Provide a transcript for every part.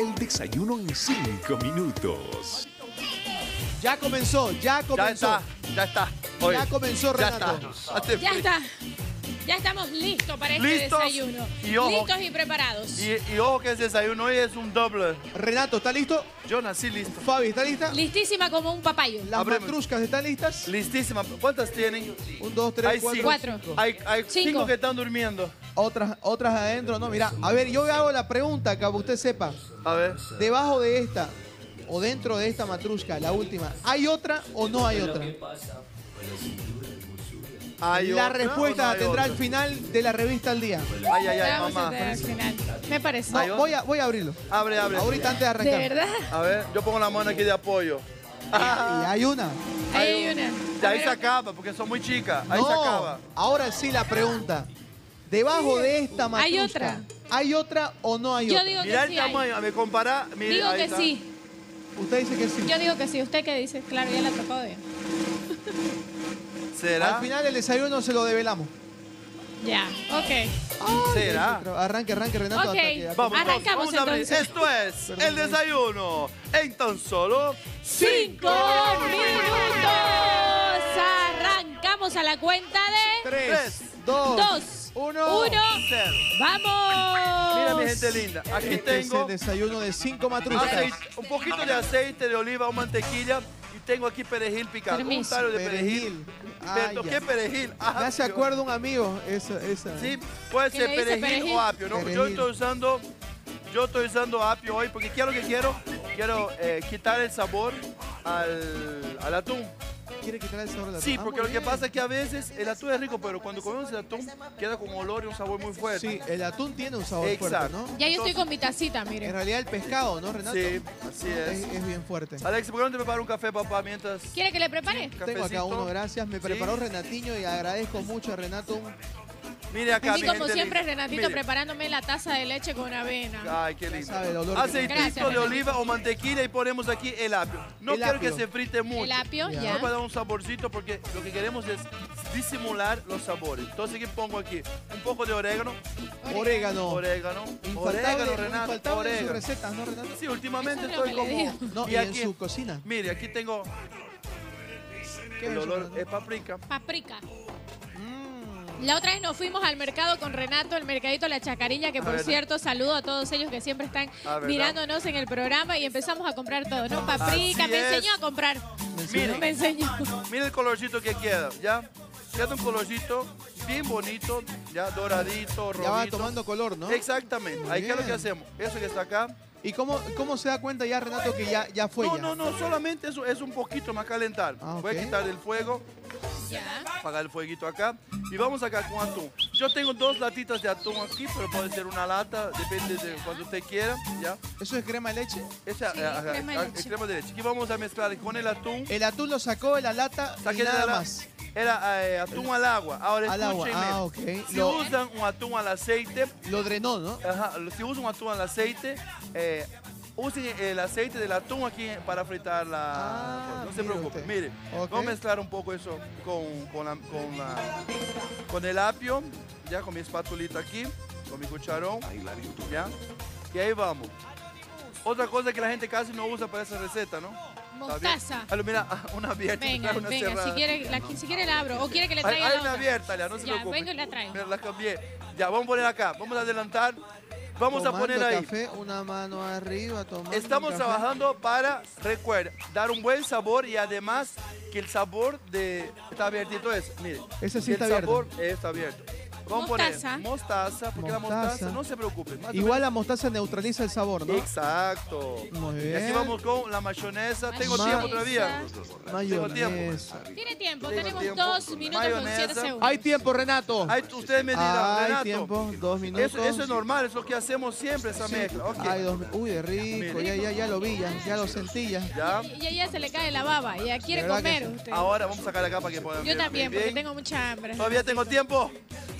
El desayuno en 5 minutos. Ya comenzó, ya Ya comenzó. está, ya está. Oye, Ya comenzó, ya Renato. está. Ya está. Ya estamos listos para este ¿Listos? desayuno. Y ojo- listos y preparados. Y, y ojo que ese desayuno hoy es un doble. Renato, ¿está listo? Yo nací listo. Fabi, ¿está lista? Listísima como un papayo. Las Abremos. matruscas están listas. Listísima. ¿Cuántas tienen? Un, dos, tres, Hay cuatro. cinco. Cuatro. cinco. Hay, hay cinco. Cinco. que están durmiendo. Otras, otras adentro, no, mira. A ver, yo hago la pregunta que usted sepa. A ver. Debajo de esta o dentro de esta matrusca, la última, ¿hay otra o no hay otra? ¿Hay La otra respuesta no hay tendrá al final de la revista al día. Ay, ay, ay, Vamos mamá. tener al final. Me parece. No, ¿Hay voy a, voy a abrirlo. Abre, abre. Ahorita antes de ¿De arrancar. verdad? A ver, yo pongo la mano aquí de apoyo. Y hay una. Ahí hay una. Ya ahí se acaba, porque son muy chicas. Ahí se acaba. ahora sí la pregunta. Debajo de esta matrusca, Hay otra. ¿hay otra o no hay Yo otra? digo que el sí hay. tamaño, a ver, compara. Mire, Digo ahí que está. sí. Usted dice que sí. Yo digo que sí. ¿Usted qué dice? Claro, ya la tocó de. ¿Será? Al final del desayuno se lo develamos. Ya. Ok. ¿Será? Arranque, arranque, Renato. Ok. Vamos, Arrancamos, vamos a abrir. entonces. Esto es Perdón, el desayuno en tan solo ¡Cinco minutos! Arrancamos a la cuenta de... Tres, Tres, dos, Dos, uno. uno. cero. ¡Vamos! Mira mi gente linda, aquí Este es tengo el desayuno de cinco aceite- un poquito de aceite de oliva o mantequilla y tengo aquí perejil picado. Permiso. Un tallo de perejil. Perejil. Humberto, Ah, ya. ¿qué perejil? Me hace Apio. acuerdo un amigo. Esa, esa. Sí, puede ¿Qué ser le dice perejil, perejil? o apio, ¿no? Yo Perejil. estoy usando, yo estoy usando apio hoy porque quiero que quiero, quiero eh, quitar el sabor al, al atún. ¿Quiere quitar el sabor de la Sí, Ah, porque lo que bien. pasa es que a veces el atún es rico, pero cuando comemos el atún queda con olor y un sabor muy fuerte. Sí, el atún tiene un sabor Exacto. fuerte, ¿no? Ya yo estoy con mi tacita, En mire. realidad el pescado, ¿no, Renato? Sí, así Es, es. es bien fuerte. Alex, ¿por qué no te preparo un café, papá, mientras... ¿Quiere que le prepare? Tengo acá uno, gracias. Me Sí. preparó Renatiño y agradezco mucho a Renato. Mire acá, Y mi como gente siempre, linda. Renatito Mire. preparándome la taza de leche con avena. Ay, qué lindo. Aceitito de oliva o mantequilla y ponemos aquí el apio. No El quiero apio. que se frite mucho. El apio, Ya. ya. No para dar un saborcito porque lo que queremos es disimular los sabores. Entonces, ¿qué pongo aquí? Un poco de orégano. Orégano. Orégano. Orégano, Renato. en sus Orégano. recetas, ¿no, Renato? Sí, últimamente es estoy como... No, y, y en aquí, su cocina. mire, aquí tengo ¿Qué el olor, es paprika. Paprika. La otra vez nos fuimos al mercado con Renato, el mercadito La Chacarilla, que por ver. cierto saludo a todos ellos que siempre están mirándonos en el programa y empezamos a comprar todo, ¿no? Paprika, me enseñó a comprar. Mire. Me enseñó. Mira el colorcito que queda, ¿ya? Queda un colorcito bien bonito, ya doradito, rojito. Ya va tomando color, ¿no? Exactamente. Muy Ahí, ¿qué es lo que hacemos? Eso que está acá. ¿Y cómo, cómo se da cuenta ya, Renato, que ya, ya fue No, ya? no, no, solamente eso es un poquito más calentar. Ah, Voy a quitar el fuego, Ya. apagar el fueguito acá y vamos acá con atún. Yo tengo dos latitas de atún aquí, pero puede ser una lata, depende de cuando usted quiera, ¿ya? ¿Eso es crema de leche? Esa, Sí, eh, ajá, crema de ah, leche. crema de leche. Aquí vamos a mezclar con el atún. El atún lo sacó de la lata y Saqué de nada la- más. Era eh, atún al agua. Ahora Al agua, escúchenme. ah, ok. Si Lo- usan un atún al aceite, Lo drenó, ¿no? Ajá, si usan atún al aceite, eh, usen el aceite del atún aquí para fritar la... Ah, no se preocupe, usted. mire. Ok. Vamos a mezclar un poco eso con, con, la- con, la- con el apio, ya con mi espatulita aquí, con mi cucharón, ya. Y ahí vamos. Otra cosa que la gente casi no usa para esa receta, ¿no? Mostaza. Ah, mira, una abierta, Venga, una venga, cerrada. si quiere, la, si quiere la abro. O quiere que le Hay, traiga hay la una abierta, ya, no se Ya, preocupe. vengo y la traigo. Mira, la cambié. Ya, vamos a poner acá, vamos a adelantar. Vamos a poner ahí. café, una mano arriba, tomando Estamos café. trabajando para, recuerda, dar un buen sabor y además que el sabor de... Está abiertito eso, mire. Ese sí está abierto. sabor está abierto. Vamos Mostaza. a poner mostaza, porque la Mostaza. no se preocupe. más o Igual la mostaza neutraliza el sabor, ¿no? Exacto. Muy Y bien. aquí vamos con la mayonesa. Tengo tiempo todavía. Mayonesa. Tiene tiempo, Tengo tenemos tiempo. dos minutos con siete segundos. Hay tiempo, Renato. Ustedes me dirán, Hay Renato. tiempo, dos minutos. Eso, eso es normal, eso es lo que hacemos siempre, esa mezcla. Ok. Ay, dos Uy, de rico. Ya, ya, ya lo vi, ya, ya lo sentí ya. Ya. Y a ella se le cae la baba, ya quiere comer sí. usted. Ahora vamos a sacar acá para que puedan Yo también, porque tengo mucha hambre. Todavía tengo tiempo.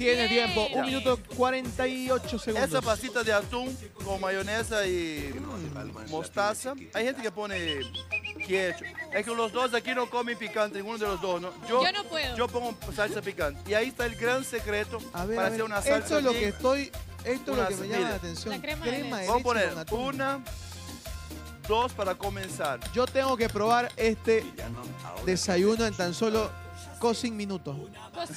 Tiene tiempo. Un minuto 48 segundos. Esa pasita de atún con mayonesa y mostaza. Hay gente que pone ketchup. Es que los dos aquí no comen picante, ninguno de los dos, ¿no? Yo no puedo. Yo pongo salsa picante. Y ahí está el gran secreto A ver, para a ver. hacer una salsa Esto es lo que estoy, esto es lo que me llama la atención. La crema de leche. de Vamos a poner una, dos para comenzar. Yo tengo que probar este desayuno en tan solo cosing minutos.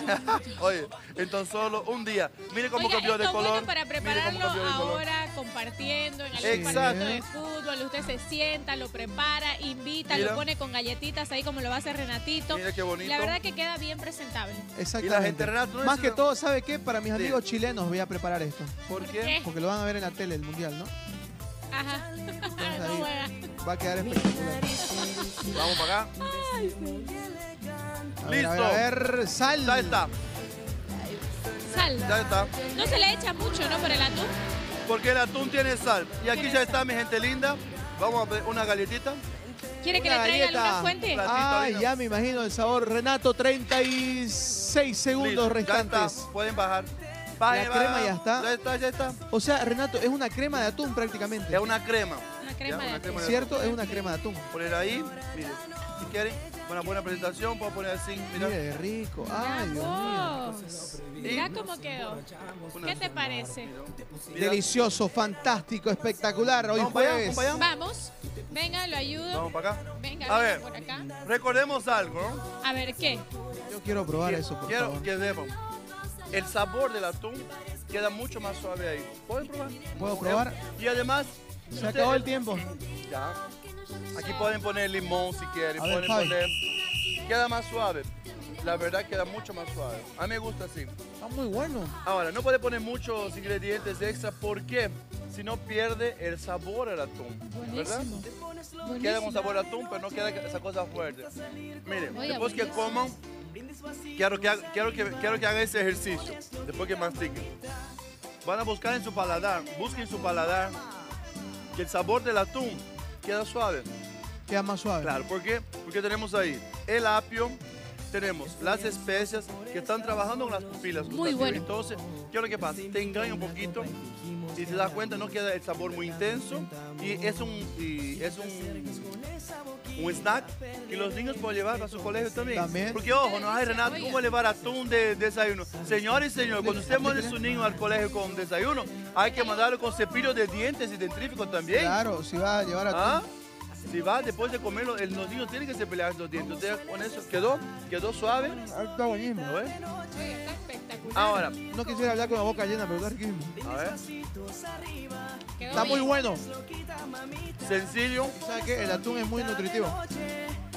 Oye, en tan solo un día. Mire cómo Oiga, cambió de color. bueno para Mire cómo prepararlo cambió de color. ahora compartiendo en algún Exacto. partido de fútbol. Usted se sienta, lo prepara, invita, Mira. lo pone con galletitas ahí como lo va a hacer Renatito. Mira qué bonito. La verdad que queda bien presentable. Exactamente. Y la gente, Renato, ¿no Más que todo, ¿sabe qué? Para mis Sí. amigos chilenos voy a preparar esto. ¿Por qué? qué? Porque lo van a ver en la tele, el mundial, ¿no? Ajá. Entonces No ahí va a quedar espectacular. Vamos para acá. A ver, a ver, Listo. a ver, sal. Ya está, Sal. ya está. No se le echa mucho, ¿no? Por el atún. Porque el atún tiene sal. Y aquí ya sal. está, mi gente linda. Vamos a ver una galletita. ¿Quiere que le traiga galleta. alguna fuente? Ay, Lina. ya me imagino el sabor. Renato, 36 segundos Listo, Ya restantes. está, pueden bajar. Bajen, La crema ya está. Ya está, ya está. O sea, Renato, es una crema de atún prácticamente. Es una crema. Una crema Ya, de una atún. crema de ¿Cierto? Es una crema de atún. Poner ahí, mire. Si quieren, una buena presentación, puedo poner así. Mira. Mire, qué rico. Ay, Dios mío. Mira cómo quedó. ¿Qué te parece? Delicioso, fantástico, espectacular. Hoy Vamos para allá, jueves. vamos para allá. Vamos. Venga, lo ayudo. Vamos para acá. Venga, A venga ver. por acá. Recordemos algo, ¿no? A ver, ¿qué? Yo quiero probar eso, por Quiero favor. que sepan. El sabor del atún queda mucho más suave ahí. ¿Pueden probar? ¿Puedo probar? Y además... Se usted- acabó el tiempo. Ya. Aquí pueden poner limón si quieren. A ver, pueden Fabi. poner... Queda más suave. La verdad queda mucho más suave. A mí me gusta así. Está muy bueno. Ahora, no puede poner muchos ingredientes extra. ¿Por qué? Si no pierde el sabor al atún. ¿Verdad? Buenísimo. Queda Buenísimo. sabor a atún, pero no queda esa cosa fuerte. Miren, Oiga, después que buenísimo. coman, quiero que, quiero, que, quiero que hagan ese ejercicio. Después que mastiquen. Van a buscar en su paladar, busquen en su paladar que el sabor del atún queda suave. Queda más suave. Claro, ¿por qué? Porque tenemos ahí el apio, tenemos las especias que están trabajando con las pupilas. Muy bueno. Entonces, ¿qué es lo que pasa? Te engaña un poquito y te das cuenta, no queda el sabor muy intenso y es un, y es un, un snack que los niños pueden llevar a su colegio también. También. Porque, ojo, no hay Renato, ¿cómo llevar atún de desayuno? Señores y señores, cuando usted mande a su niño al colegio con desayuno, hay que mandarlo con cepillo de dientes y dentrífico también. Claro, si va a llevar atún. ¿Ah? Si va después de comerlo, el- los niños tienen que cepillar los dientes. Usted con eso quedó, quedó suave. Ah, Está buenísimo. Está espectacular. Ahora, No quisiera hablar con la boca llena, pero está riquísimo. a ver. Está muy bueno. Sencillo, ¿Sabes qué? El atún es muy nutritivo.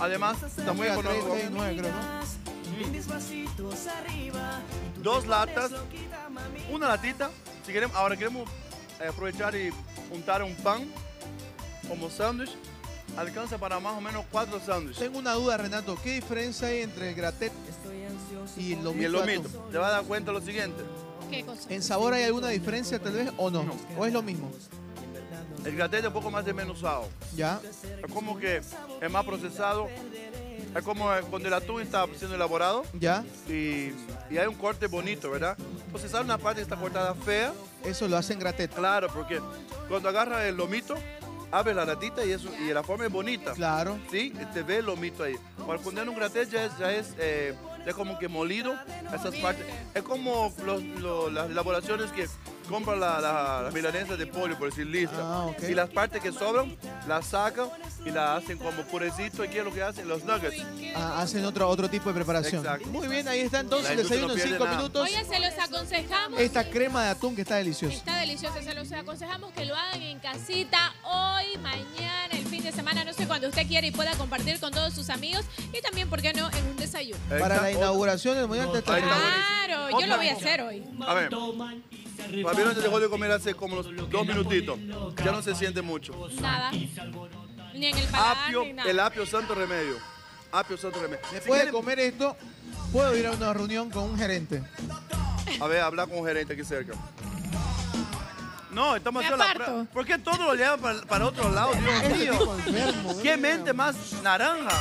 además está muy económico. 3, 9, creo, ¿no? Dos latas, una latita. Si queremos, ahora queremos eh, aprovechar y untar un pan como sándwich. Alcanza para más o menos cuatro sándwiches. Tengo una duda, Renato. ¿Qué diferencia hay entre el gratet y el lomito? Y el lomito. Te vas a dar cuenta lo siguiente. ¿Qué cosa? ¿En sabor hay alguna diferencia tal vez o no? ¿O es lo mismo? El gratet es un poco más desmenuzado. Ya. Es como que es más procesado. Es como cuando el atún está siendo elaborado. Ya. y, y hay un corte bonito, ¿verdad? Entonces, ¿sabes una parte que está cortada fea? Eso lo hacen gratet. Claro, porque cuando agarra el lomito, abre la latita y, eso, y la forma es bonita. Claro. Sí, te ve el lomito ahí. Para en un gratet ya es, ya es, eh, ya como que molido esas partes. Es como los- las elaboraciones que compran la, la, las milanesas de pollo, por decir lista. Ah. Y las partes que sobran, las sacan y las hacen como purecito. ¿Y qué es lo que hacen? Los nuggets. Ah, hacen otro, otro tipo de preparación. Exacto. Muy bien, ahí está entonces La el desayuno no en pierde 5 nada. minutos. Oigan, se los aconsejamos. Esta crema de atún que está deliciosa. Está delicioso, se los aconsejamos que lo hagan en casita hoy, mañana, el fin de semana, no sé cuando usted quiera y pueda compartir con todos sus amigos y también, ¿por qué no?, en un desayuno. Para la inauguración del Mundial está Claro, yo lo voy a hacer hoy. A ver, Fabián se dejó de comer hace como unos dos minutitos. Ya no se siente mucho. Nada. Ni en el paladar, Apio, ni nada. el apio santo remedio. Apio santo remedio. Después de quieren- comer esto, puedo ir a una reunión con un gerente. A ver, habla con un gerente aquí cerca. No, estamos Me haciendo la aparto. prueba. ¿Por qué todo lo llevan para, para otro lado, Dios Este mío? ¿Qué mente más naranja?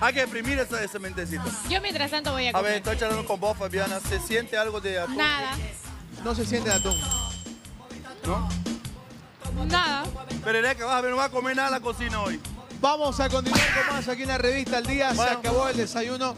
Hay que exprimir esa, esa mentecita. Yo mientras tanto voy a A comer. ver, estoy charlando con vos, Fabiana. ¿Se siente algo de atún? Nada, No se siente el atún. ¿No? nada. Perereca, vas a ver, no va a comer nada en la cocina hoy. Vamos a continuar con más aquí en la revista El Día. Se acabó el desayuno.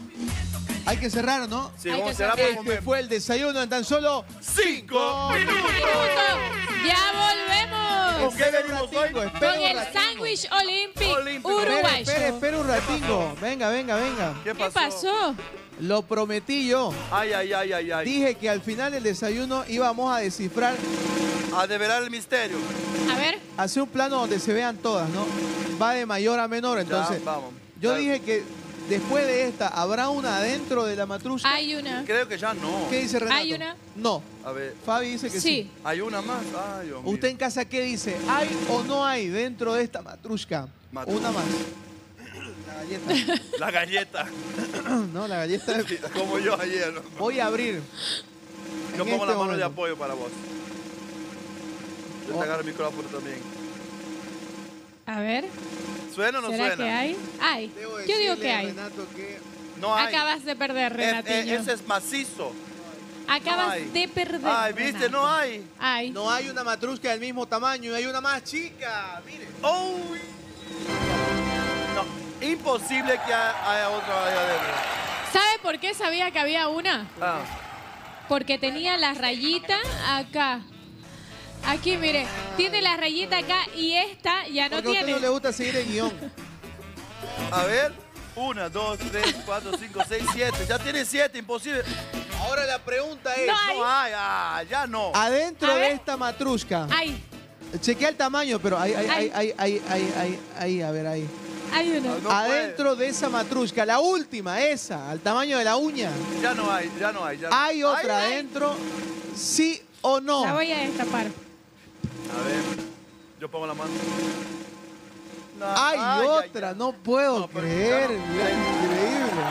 Hay que cerrar, ¿no? Sí, Hay vamos que a cerrar para Este comer. fue el desayuno en tan solo ¡Cinco minutos! Minuto. Ya volvemos. Espera un venimos hoy? Con el sándwich olímpico uruguayo. espera, espera un ratico. Venga, venga, venga. ¿Qué ¿Qué pasó? Lo prometí yo. Ay, ay, ay, ay, ay. Dije que al final del desayuno íbamos a descifrar, A develar el misterio. A ver, hacer un plano donde se vean todas, ¿no? Va de mayor a menor, entonces. ya, vamos. Yo dije que después de esta, ¿habrá una adentro de la matrushka? hay una. Creo que ya no. ¿Qué dice Renato? ¿Hay una? No. A ver, Fabi dice que sí. Sí. ¿hay una más? Ay, Dios mío. ¿Usted en casa qué dice? ¿Hay o no hay dentro de esta matrushka? Matrushka. Una más. La galleta. La galleta. no, la galleta. Como yo ayer. ¿no? Voy a abrir. Yo en pongo la este mano de momento. apoyo para vos. Yo Oh. te agarro el micrófono también. A ver, ¿Suena o no ¿será suena? que hay? Hay. Debo Yo digo que hay. Renato que No hay. Acabas de perder, Es- Renatiño. es- ese es macizo. Acabas no de perder. Ay, viste, Renato. no hay. Hay. no hay una matrushka del mismo tamaño, hay una más chica. Mire. Uy. No, imposible que ha- haya otra ahí adentro. ¿Sabe por qué sabía que había una? Ah, Porque tenía la rayita acá. Aquí, mire, tiene la rayita acá y esta ya no Porque a usted tiene. no le gusta seguir el guion. a ver. Una, dos, tres, cuatro, cinco, seis, siete. Ya tiene siete, imposible. Ahora la pregunta es, No hay. No hay, ah, ya no. adentro A de ver. esta matrushka, Hay, chequea el tamaño, pero ahí, ahí, ahí, Ay. ahí, ahí, ahí, ahí, ahí, a ver, ahí. hay una. No puede. adentro de esa matrushka, la última, esa, al tamaño de la uña, Ya no hay, ya no hay. Ya no. ¿hay otra Ay, adentro? ¿Sí o no? La voy a destapar. A ver, yo pongo la mano. No, Hay ay, otra, ay. no puedo No, pero creer, ya no. mira, increíble.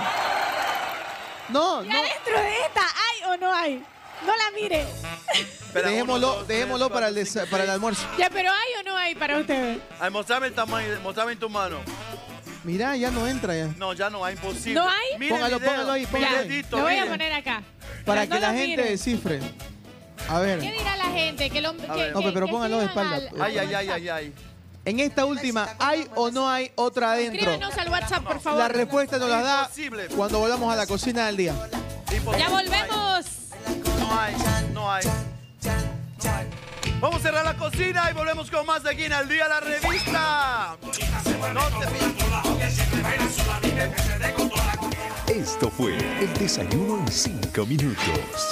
No, ¿Y no, adentro de esta hay o no hay? No la mire. Espera, dejémoslo, uno, dos, dejémoslo tres, para, el cinco, para el almuerzo. Ya, pero ¿hay o no hay para ustedes? Ay, mostrame el tamaño, mostrame en tu mano. Mira, ya no entra ya. No, ya no hay, imposible. ¿No hay? Póngalo, póngalo ahí, póngalo ahí. dedito, Lo voy a poner acá. Para No que la lo gente mire. descifre. A ver, ¿Qué dirá la gente? Que lo, que, ver. No, que- pero que póngalo de escriban espalda. Ay, ay, ay, ay, ay. en esta última, ¿hay o no hay otra adentro? Escríbanos al WhatsApp, por favor. La respuesta nos la da Imposible. cuando volvamos a la cocina del día. Imposible. Ya volvemos. No hay, no hay. No hay. Vamos a cerrar la cocina y volvemos con más de aquí en Al Día la Revista. No te Esto fue el desayuno en 5 minutos.